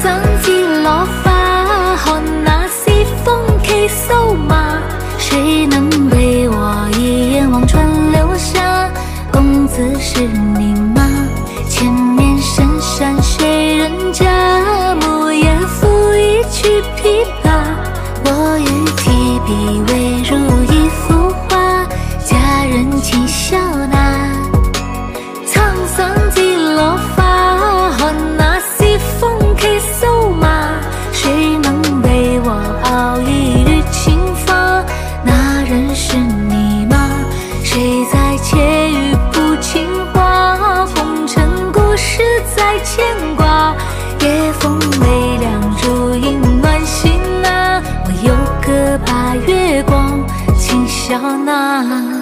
撑伞落花看那西风骑瘦马谁能为我一眼望穿流霞公子是你吗？前面深山谁人家？暮夜抚一曲琵琶我欲提笔为是你吗？谁在窃语？不情话，红尘故事在牵挂。夜风微凉，烛影暖心啊。我有歌把月光请笑纳。